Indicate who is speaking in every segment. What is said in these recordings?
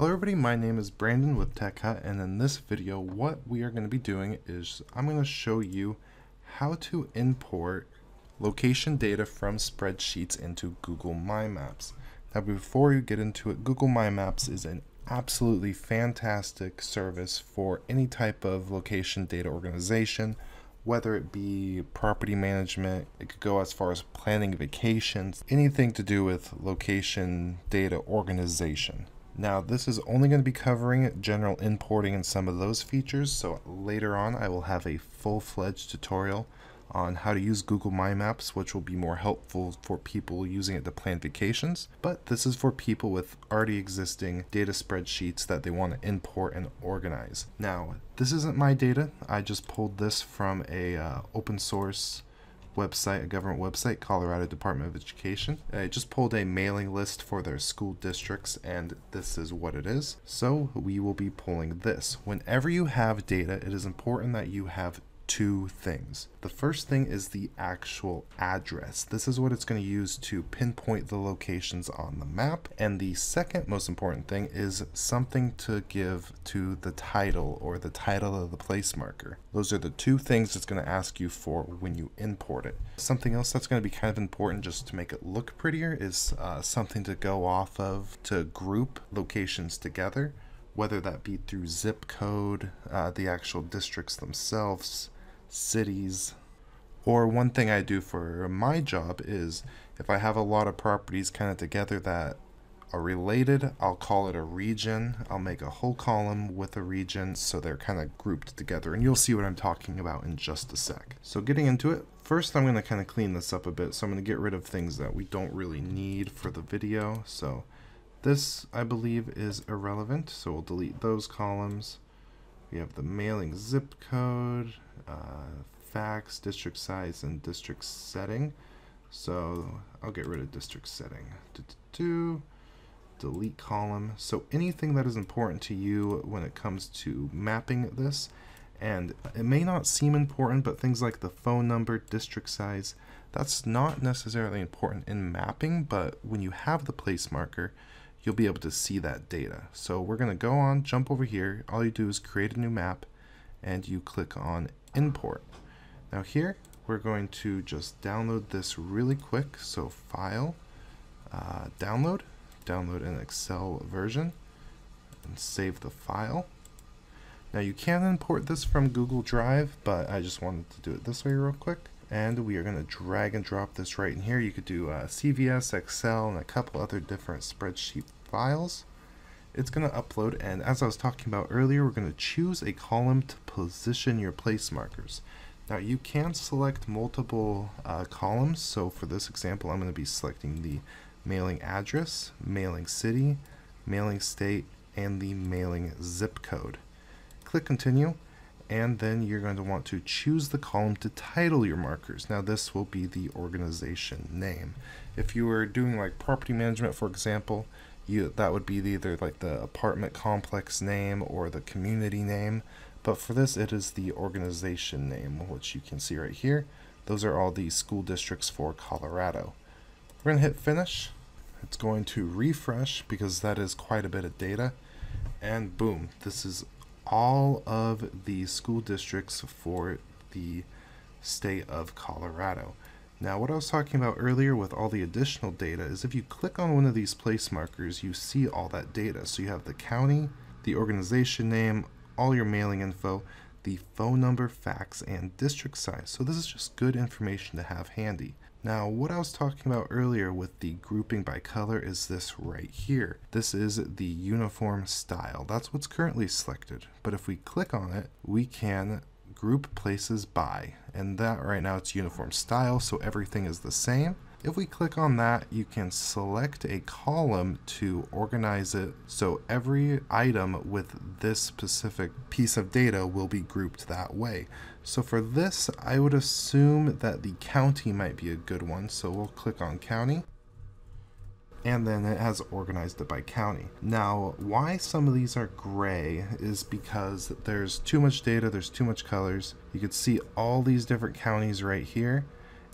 Speaker 1: Hello everybody, my name is Brandon with Tech Hut and in this video what we are going to be doing is I'm going to show you how to import location data from spreadsheets into Google My Maps. Now before you get into it, Google My Maps is an absolutely fantastic service for any type of location data organization whether it be property management, it could go as far as planning vacations, anything to do with location data organization. Now this is only going to be covering general importing and some of those features, so later on I will have a full-fledged tutorial on how to use Google My Maps, which will be more helpful for people using it to plan vacations. But this is for people with already existing data spreadsheets that they want to import and organize. Now, this isn't my data. I just pulled this from a uh, open source website, a government website, Colorado Department of Education. Uh, I just pulled a mailing list for their school districts and this is what it is. So we will be pulling this. Whenever you have data, it is important that you have two things. The first thing is the actual address. This is what it's going to use to pinpoint the locations on the map. And the second most important thing is something to give to the title or the title of the place marker. Those are the two things it's going to ask you for when you import it. Something else that's going to be kind of important just to make it look prettier is uh, something to go off of to group locations together whether that be through zip code, uh, the actual districts themselves, cities. Or one thing I do for my job is if I have a lot of properties kind of together that are related, I'll call it a region. I'll make a whole column with a region so they're kind of grouped together and you'll see what I'm talking about in just a sec. So getting into it, first I'm going to kind of clean this up a bit. So I'm going to get rid of things that we don't really need for the video. So this I believe is irrelevant. So we'll delete those columns. We have the mailing zip code, uh, fax, district size, and district setting. So I'll get rid of district setting. Do, do, do. Delete column. So anything that is important to you when it comes to mapping this, and it may not seem important, but things like the phone number, district size, that's not necessarily important in mapping, but when you have the place marker, you'll be able to see that data. So we're going to go on, jump over here. All you do is create a new map and you click on import. Now here we're going to just download this really quick. So file, uh, download, download an Excel version and save the file. Now you can import this from Google Drive, but I just wanted to do it this way real quick. And we are going to drag and drop this right in here. You could do uh, CVS, Excel, and a couple other different spreadsheet files it's going to upload and as I was talking about earlier we're going to choose a column to position your place markers. Now you can select multiple uh, columns so for this example I'm going to be selecting the mailing address, mailing city, mailing state, and the mailing zip code. Click continue and then you're going to want to choose the column to title your markers. Now this will be the organization name. If you were doing like property management for example, you that would be either like the apartment complex name or the community name. But for this it is the organization name which you can see right here. Those are all the school districts for Colorado. We're gonna hit finish. It's going to refresh because that is quite a bit of data. And boom this is all of the school districts for the state of Colorado now what I was talking about earlier with all the additional data is if you click on one of these place markers, you see all that data. So you have the county, the organization name, all your mailing info, the phone number, fax, and district size. So this is just good information to have handy. Now, what I was talking about earlier with the grouping by color is this right here. This is the uniform style. That's what's currently selected. But if we click on it, we can group places by and that right now it's uniform style so everything is the same if we click on that you can select a column to organize it. So every item with this specific piece of data will be grouped that way. So for this I would assume that the county might be a good one. So we'll click on county. And then it has organized it by county. Now, why some of these are gray is because there's too much data, there's too much colors. You can see all these different counties right here,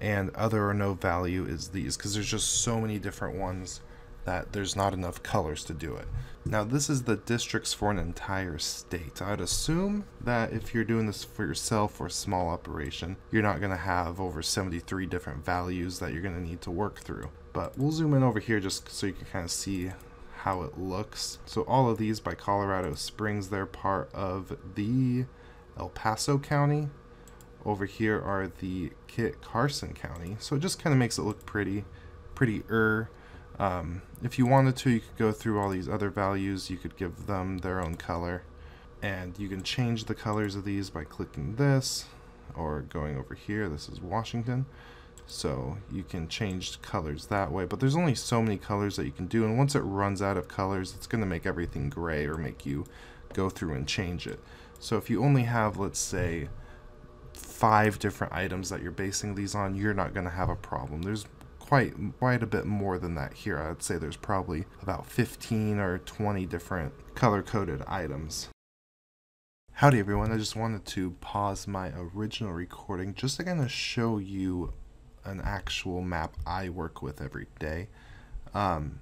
Speaker 1: and other or no value is these, because there's just so many different ones that there's not enough colors to do it. Now this is the districts for an entire state. I'd assume that if you're doing this for yourself or small operation, you're not going to have over 73 different values that you're going to need to work through. But we'll zoom in over here just so you can kind of see how it looks. So all of these by Colorado Springs, they're part of the El Paso County. Over here are the Kit Carson County. So it just kind of makes it look pretty, pretty er. Um, if you wanted to, you could go through all these other values. You could give them their own color. And you can change the colors of these by clicking this or going over here. This is Washington. So you can change colors that way. But there's only so many colors that you can do. And once it runs out of colors, it's going to make everything gray or make you go through and change it. So if you only have, let's say, five different items that you're basing these on, you're not going to have a problem. There's quite quite a bit more than that here. I'd say there's probably about 15 or 20 different color-coded items. Howdy everyone, I just wanted to pause my original recording just to kind of show you an actual map I work with every day. Um,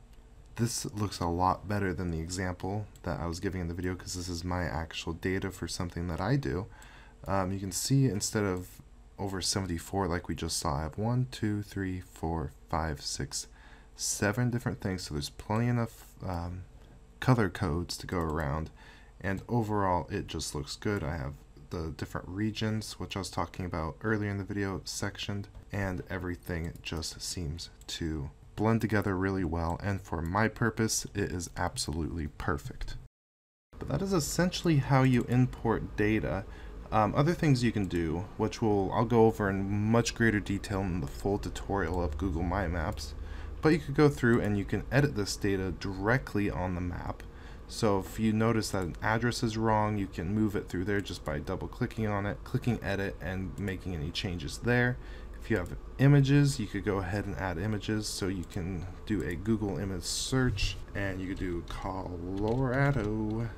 Speaker 1: this looks a lot better than the example that I was giving in the video because this is my actual data for something that I do. Um, you can see instead of over 74 like we just saw. I have one, two, three, four, five, six, seven different things. So there's plenty enough um, color codes to go around. And overall, it just looks good. I have the different regions, which I was talking about earlier in the video, sectioned, and everything just seems to blend together really well. And for my purpose, it is absolutely perfect. But that is essentially how you import data um, other things you can do, which will I'll go over in much greater detail in the full tutorial of Google My Maps, but you could go through and you can edit this data directly on the map. So if you notice that an address is wrong, you can move it through there just by double clicking on it, clicking edit and making any changes there. If you have images, you could go ahead and add images. So you can do a Google image search and you could do Colorado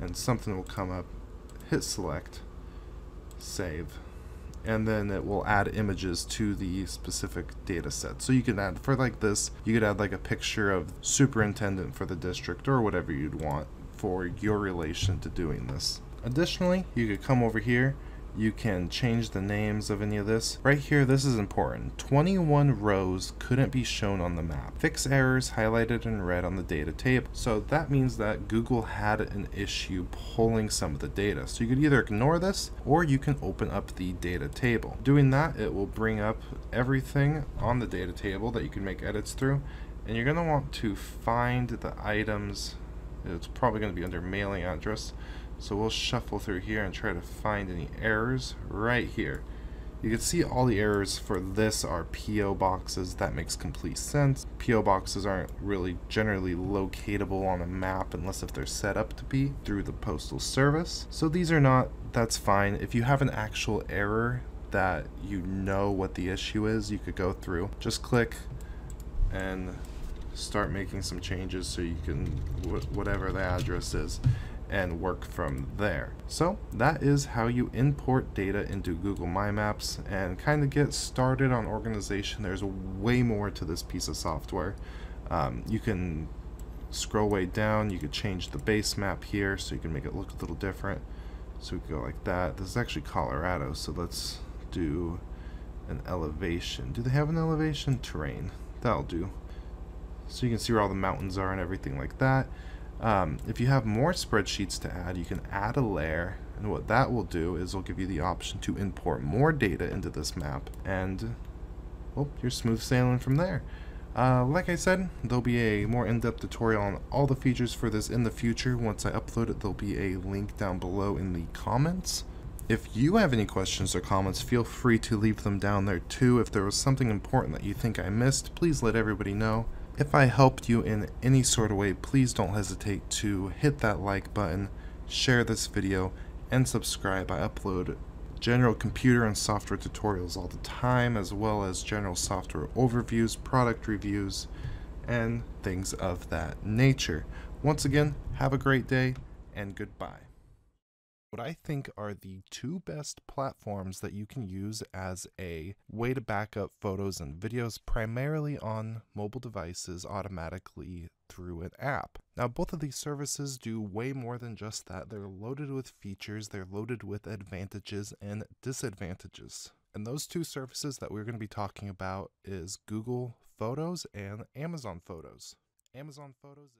Speaker 1: and something will come up hit select, save, and then it will add images to the specific data set. So you can add, for like this, you could add like a picture of superintendent for the district or whatever you'd want for your relation to doing this. Additionally, you could come over here you can change the names of any of this. Right here, this is important. 21 rows couldn't be shown on the map. Fix errors highlighted in red on the data table. So that means that Google had an issue pulling some of the data. So you could either ignore this or you can open up the data table. Doing that, it will bring up everything on the data table that you can make edits through. And you're gonna want to find the items. It's probably gonna be under mailing address. So we'll shuffle through here and try to find any errors right here. You can see all the errors for this are PO boxes. That makes complete sense. PO boxes aren't really generally locatable on a map unless if they're set up to be through the postal service. So these are not, that's fine. If you have an actual error that you know what the issue is, you could go through. Just click and start making some changes so you can, whatever the address is and work from there. So that is how you import data into Google My Maps and kind of get started on organization. There's way more to this piece of software. Um, you can scroll way down, you could change the base map here so you can make it look a little different. So we go like that. This is actually Colorado, so let's do an elevation. Do they have an elevation? Terrain. That'll do. So you can see where all the mountains are and everything like that. Um, if you have more spreadsheets to add, you can add a layer, and what that will do is it'll give you the option to import more data into this map, and well, you're smooth sailing from there. Uh, like I said, there'll be a more in-depth tutorial on all the features for this in the future. Once I upload it, there'll be a link down below in the comments. If you have any questions or comments, feel free to leave them down there too. If there was something important that you think I missed, please let everybody know. If I helped you in any sort of way, please don't hesitate to hit that like button, share this video, and subscribe. I upload general computer and software tutorials all the time, as well as general software overviews, product reviews, and things of that nature. Once again, have a great day, and goodbye. What I think are the two best platforms that you can use as a way to back up photos and videos primarily on mobile devices automatically through an app. Now, both of these services do way more than just that. They're loaded with features, they're loaded with advantages and disadvantages. And those two services that we're going to be talking about is Google Photos and Amazon Photos. Amazon Photos